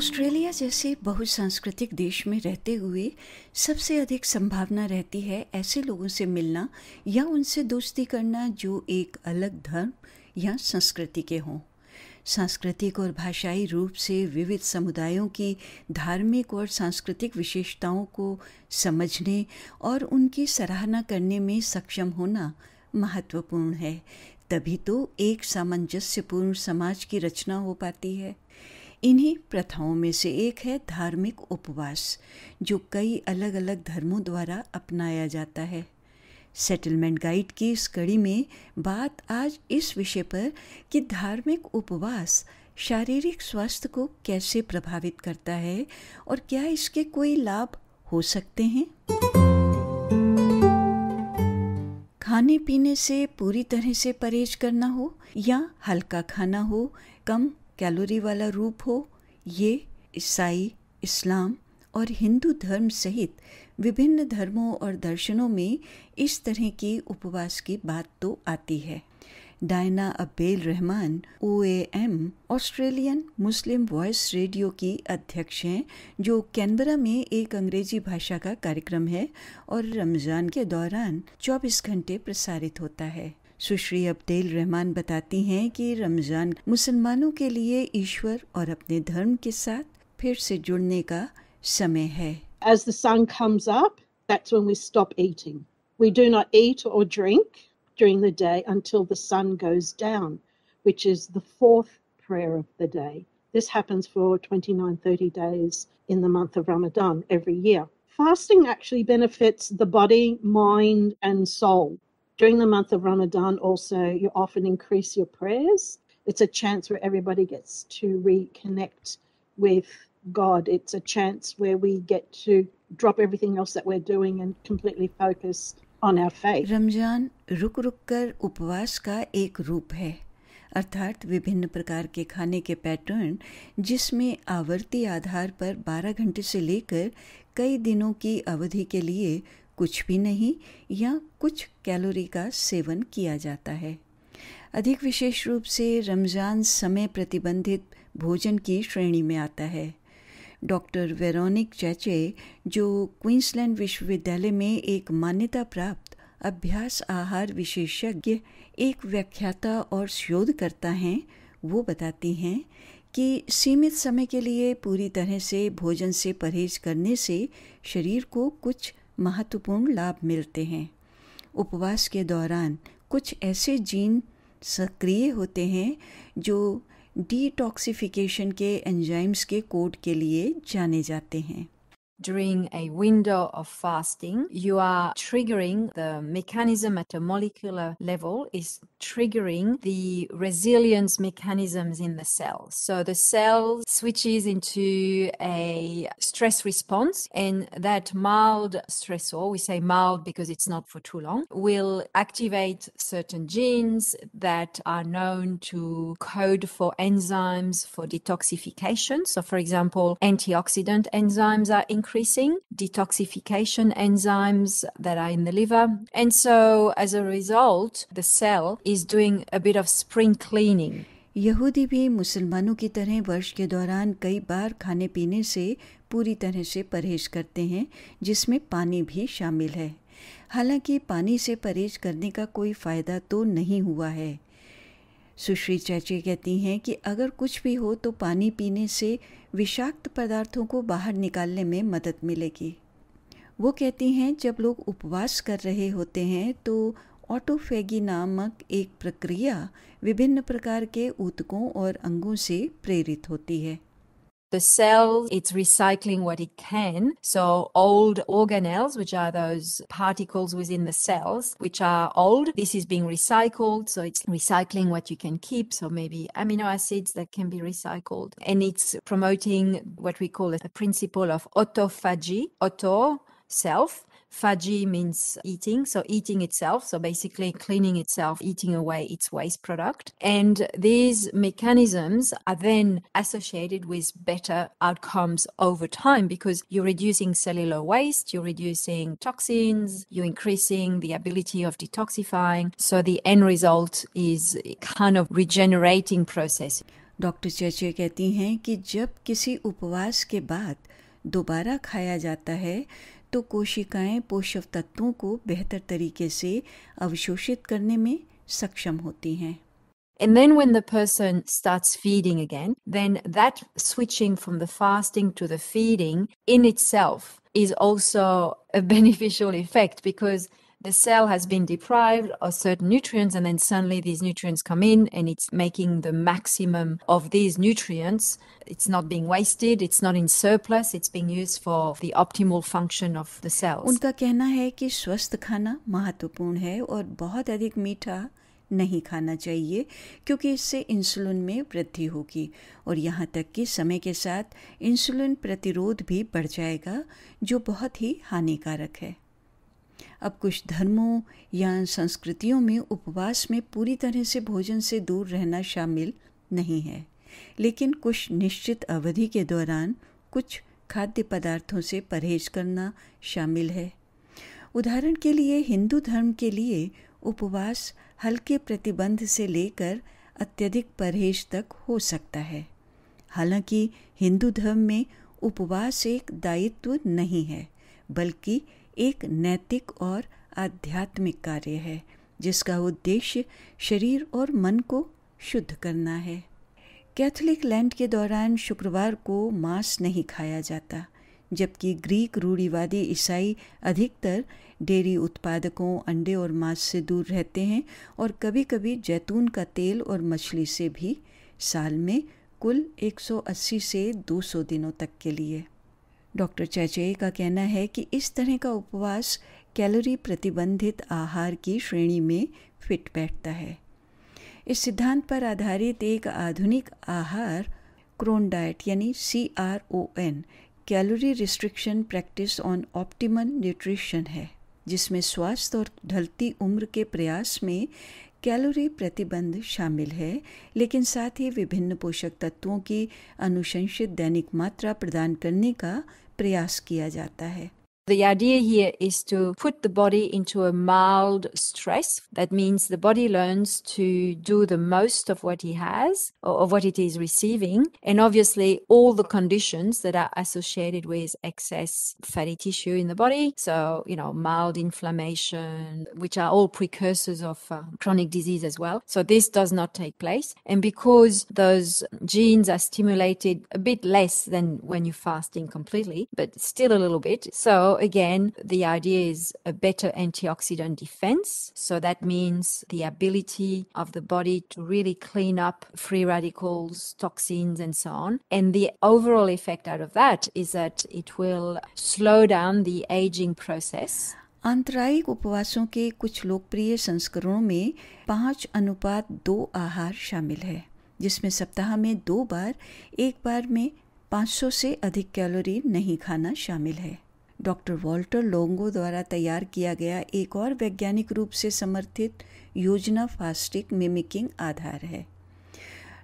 Australia जैसे बहुसांस्कृतिक देश में रहते हुए सबसे अधिक संभावना रहती है ऐसे लोगों से मिलना या उनसे दोस्ती करना जो एक अलग धर्म या संस्कृति के हों। सांस्कृतिक और भाषाई रूप से विविध समुदायों की धार्मिक और सांस्कृतिक विशेषताओं को समझने और उनकी सराहना करने में सक्षम होना महत्वपूर्ण है, तभी तो एक सामंजस्यपूर्ण समाज की रचना हो पाती है। इन्हीं प्रथाओं में से एक है धार्मिक उपवास, जो कई अलग अलग धर्मों द्वारा अपनाया जाता है। सेटलमेंट गाइड की इस कड़ी में बात आज इस विषय पर कि धार्मिक उपवास शारीरिक स्वास्थ्य को कैसे प्रभावित करता है और क्या इसके कोई लाभ हो सकते हैं। खाने पीने से पूरी तरह से परहेज करना हो या हल्का खाना हो, कम कैलोरी वाला रूप हो, ये ईसाई, इस्लाम और हिंदू धर्म सहित विभिन्न धर्मों और दर्शनों में इस तरह की उपवास की बात तो आती है। Diana Abdel Rahman O M Australian Muslim voice radio की अध्यक्ष हैं, जो कैनबरा में एक अंग्रेज़ी भाषा का कार्यक्रम है और रमज़ान के दौरान 24 घंटे प्रसारित होता है। सुश्री अब्देल रहमान बताती हैं कि रमज़ान मुसलमानों के लिए ईश्वर और अपने धर्म के साथ फिर से जुड़ने का समय है As the sun comes up, that's when we stop eating. We do not eat or drink during the day until the sun goes down, which is the fourth prayer of the day. This happens for 29, 30 days in the month of Ramadan every year. Fasting actually benefits the body, mind, and soul. During the month of Ramadan, also, you often increase your prayers. It's a chance where everybody gets to reconnect with God. It's a chance where we get to drop everything else that we're doing and completely focus on our faith. Ramzan रुक रुक कर उपवास का एक रूप है अर्थात विभिन्न प्रकार के खाने के पैटर्न जिसमें आवर्ती आधार पर 12 घंटे से लेकर कई दिनों की अवधि के लिए कुछ भी नहीं या कुछ कैलोरी का सेवन किया जाता है। अधिक विशेष रूप से रमज़ान समय प्रतिबंधित भोजन की श्रेणी में आता है। डॉक्टर वेरोनिक चैचे, जो क्वींसलैंड विश्वविद्यालय में एक मान्यता प्राप्त अभ्यास आहार विशेषज्ञ, एक व्याख्याता और शोधकर्ता हैं, वो बताती हैं कि सीमित समय के लिए पूरी तरह से भोजन से परहेज करने से शरीर को कुछ महत्वपूर्ण लाभ मिलते हैं। उपवास के दौरान कुछ ऐसे जीन सक्रिय होते हैं जो डिटॉक्सिफिकेशन के एंजाइम्स के कोड के लिए जाने जाते हैं। During a window of fasting, you are triggering the mechanism at a molecular level is triggering the resilience mechanisms in the cell. So the cell switches into a stress response and that mild stressor, we say mild because it's not for too long, will activate certain genes that are known to code for enzymes for detoxification. So for example, antioxidant enzymes are increased increasing detoxification enzymes that are in the liver. And so, as a result, the cell is doing a bit of spring cleaning. यहूदी भी मुसलमानों की तरह वर्ष के दौरान कई बार खाने पीने से पूरी तरह से परहेज करते हैं जिसमें पानी भी शामिल है हालाँकि पानी से परहेज करने का कोई फ़ायदा तो नहीं हुआ है सुश्री चाची कहती हैं कि अगर कुछ भी हो तो पानी पीने से विषाक्त पदार्थों को बाहर निकालने में मदद मिलेगी। वो कहती हैं, जब लोग उपवास कर रहे होते हैं तो ऑटोफेगी नामक एक प्रक्रिया विभिन्न प्रकार के ऊतकों और अंगों से प्रेरित होती है। The cell, it's recycling what it can. So old organelles, which are those particles within the cells, which are old, this is being recycled. So it's recycling what you can keep. So maybe amino acids that can be recycled. And it's promoting what we call a principle of autophagy, auto, self, Faji means eating, so eating itself, so basically cleaning itself, eating away its waste product. And these mechanisms are then associated with better outcomes over time because you're reducing cellular waste, you're reducing toxins, you're increasing the ability of detoxifying. So the end result is kind of regenerating process. Doctor चर्चे कहती हैं कि जब किसी उपवास के बाद दोबारा खाया जाता है तो कोशिकाएँ पोषक तत्वों को बेहतर तरीके से अवशोषित करने में सक्षम होती हैं And then when the person starts feeding again, then that switching from the fasting to the feeding in itself is also a beneficial effect because the cell has been deprived of certain nutrients and then suddenly these nutrients come in and it's making the maximum of these nutrients it's not being wasted it's not in surplus it's being used for the optimal function of the cells उनका कहना है कि स्वस्थ खाना महत्वपूर्ण है और बहुत अधिक मीठा नहीं खाना चाहिए क्योंकि इससे इंसुलिन में वृद्धि होगी और यहाँ तक कि समय के साथ इंसुलिन प्रतिरोध भी बढ़ जाएगा जो बहुत ही हानिकारक है अब कुछ धर्मों या संस्कृतियों में उपवास में पूरी तरह से भोजन से दूर रहना शामिल नहीं है। लेकिन कुछ निश्चित अवधि के दौरान कुछ खाद्य पदार्थों से परहेज करना शामिल है। उदाहरण के लिए हिंदू धर्म के लिए उपवास हल्के प्रतिबंध से लेकर अत्यधिक परहेज तक हो सकता है। हालाँकि हिंदू धर्म में उपवास एक दायित्व नहीं है, बल्कि एक नैतिक और आध्यात्मिक कार्य है, जिसका उद्देश्य शरीर और मन को शुद्ध करना है। कैथोलिक लैंड के दौरान शुक्रवार को मांस नहीं खाया जाता, जबकि ग्रीक रूढ़ीवादी ईसाई अधिकतर डेयरी उत्पादकों, अंडे और मांस से दूर रहते हैं और कभी कभी जैतून का तेल और मछली से भी साल में कुल 180 से 200 दिनों तक के लिए। डॉक्टर चैचे का कहना है कि इस तरह का उपवास कैलोरी प्रतिबंधित आहार की श्रेणी में फिट बैठता है। इस सिद्धांत पर आधारित एक आधुनिक आहार, क्रोन डाइट, यानी C R O N calorie restriction practice on optimal nutrition है, जिसमें स्वास्थ्य और ढलती उम्र के प्रयास में कैलोरी प्रतिबंध शामिल है, लेकिन साथ ही विभिन्न पोषक तत्वों की अनुशंसित दैनिक मात्रा प्रदान करने का प्रयास किया जाता है। The idea here is to put the body into a mild stress. That means the body learns to do the most of what he has or of what it is receiving. And obviously, all the conditions that are associated with excess fatty tissue in the body. So, you know, mild inflammation, which are all precursors of uh, chronic disease as well. So, this does not take place. And because those genes are stimulated a bit less than when you're fasting completely, but still a little bit. So, again, the idea is a better antioxidant defense. So that means the ability of the body to really clean up free radicals, toxins, and so on. And the overall effect out of that is that it will slow down the aging process. आंतरायिक उपवासों के कुछ लोकप्रिय संस्करणों में पाँच अनुपात दो आहार शामिल है जिसमें सप्ताह में दो बार एक बार में 500 से अधिक कैलोरी नहीं खाना शामिल है डॉक्टर वॉल्टर लोंगो द्वारा तैयार किया गया एक और वैज्ञानिक रूप से समर्थित योजना फास्टिक मिमिकिंग आधार है।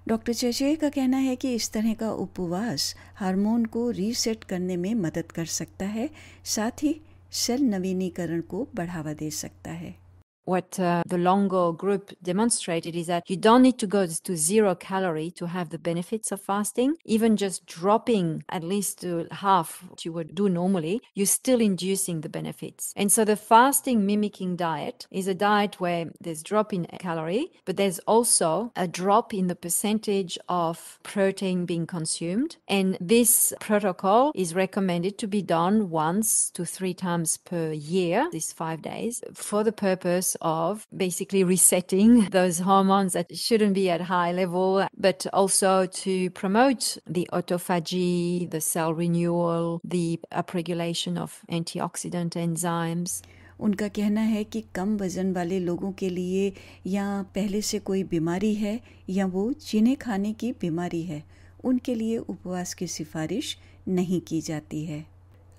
डॉक्टर चेचे का कहना है कि इस तरह का उपवास हार्मोन को रीसेट करने में मदद कर सकता है, साथ ही सेल नवीनीकरण को बढ़ावा दे सकता है। What uh, the Longo group demonstrated is that you don't need to go to zero calorie to have the benefits of fasting. Even just dropping at least to half what you would do normally, you're still inducing the benefits. And so the fasting mimicking diet is a diet where there's drop in calorie, but there's also a drop in the percentage of protein being consumed. And this protocol is recommended to be done once to three times per year, these five days, for the purpose of basically resetting those hormones that shouldn't be at high level, but also to promote the autophagy, the cell renewal, the upregulation of antioxidant enzymes. उनका कहना है कि कम वज़न वाले लोगों के लिए या पहले से कोई बीमारी है या वो जिन्हें खाने की बीमारी है उनके लिए उपवास की सिफारिश नहीं की जाती है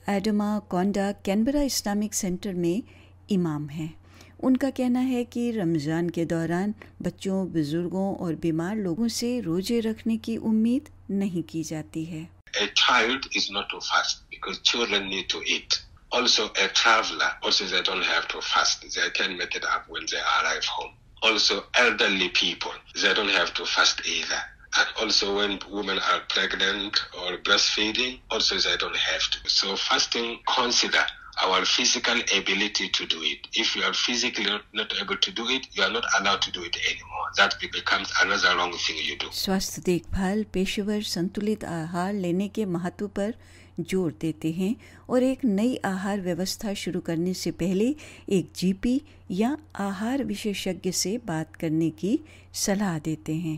एडमा कोंडा कैनबरा इस्लामिक सेंटर में इमाम हैं उनका कहना है कि रमज़ान के दौरान बच्चों बुज़ुर्गों और बीमार लोगों से रोज़े रखने की उम्मीद नहीं की जाती है A child is not to fast because children need to eat. Also, a traveler, also they don't have to fast. They can make it up when they arrive home. Also, elderly people, they don't have to fast either. And also when women are pregnant or breastfeeding, also they don't have to. So fasting consider our physical ability to do it. If you are physically not able to do it, you are not allowed to do it anymore. That becomes another wrong thing you do. स्वास्थ्य देखभाल पेशेवर संतुलित आहार लेने के महत्व पर ज़ोर देते हैं और एक नई आहार व्यवस्था शुरू करने से पहले एक जीपी या आहार विशेषज्ञ से बात करने की सलाह देते हैं